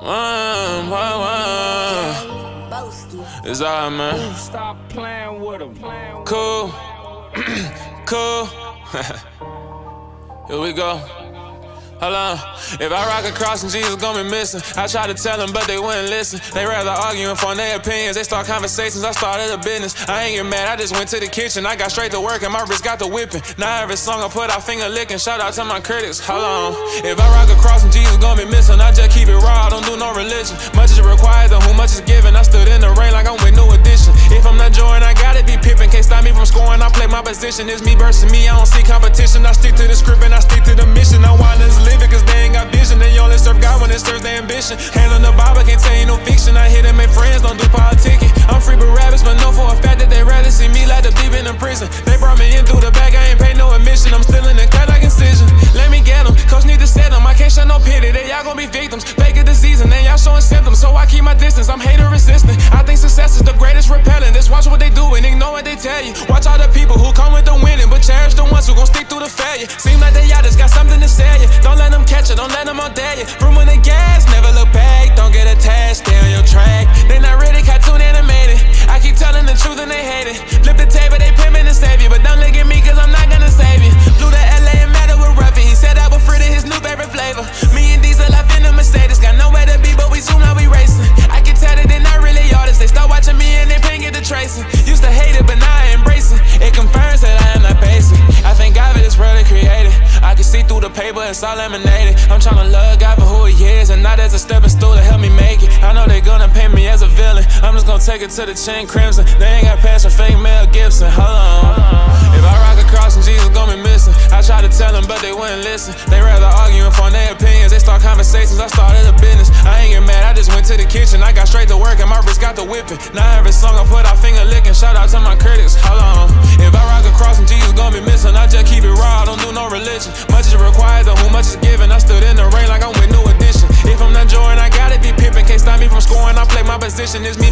One, one, one. It's alright, man. Stop playing with him. Cool. cool. Here we go. Hold. If I rock a cross and Jesus gon' be missing. I try to tell them, but they wouldn't listen. They rather arguing for their opinions. They start conversations. I started a business. I ain't get mad. I just went to the kitchen. I got straight to work and my wrist got the whipping. Now every song I put out finger licking. Shout out to my critics. Hold. If I rock a cross and Jesus gon' be missing, I just keep it raw. I don't do no religion. Much is required, than who much is given. I stood in the rain like I'm with New Edition. If I'm not Jordan, I gotta be Pippen. Can't stop me from scoring. I play my position. It's me versus me. I don't see competition. I stick to the script and I stick their. Hand on the Bible, can't tell you no fiction. I hit them make friends, don't do politicking. I'm free but rabbits, but know for a fact that they rather see me like the deep in prison. They brought me in through the back, I ain't pay no admission. I'm still in the cut like incision. Let me get them, coach need to set them. I can't show no pity, they y'all gon' be victims. Fake a disease and then y'all showing symptoms. So I keep my distance, I'm hater resistant. I think success is the greatest repellent. Just watch what they do and ignore what they tell you. Watch all the people who come with the winning, but cherish the ones who gon' stick through the failure. Seem like they y'all just got something to say. Don't let them catch it, don't let them all dare you. Room the gas, never look it's all laminated. I'm tryna love God for who he is, and not as a stepping stool to help me make it. I know they gonna paint me as a villain. I'm just gonna take it to the chain crimson. They ain't got passion, fake Mel Gibson. Hold on. If I rock a cross and Jesus gon' be missing, I try to tell them, but they wouldn't listen. They rather arguing for their opinions. They start conversations, I started a business. I ain't get mad, I just went to the kitchen. I got straight to work, and my wrist got the whipping. Now every song I put out finger licking. Shout out to my critics. Hold on.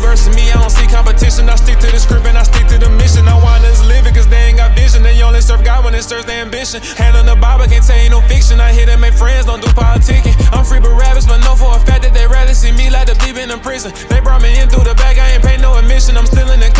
Versus me. I don't see competition. I stick to the script and I stick to the mission. I want us living cause they ain't got vision. They only serve God when it serves their ambition. Hand on the Bible, can't tell you no fiction. I hit them make friends, don't do politicking. I'm free but rabbits, but know for a fact that they rather see me like the deep in prison. They brought me in through the back, I ain't pay no admission. I'm still in the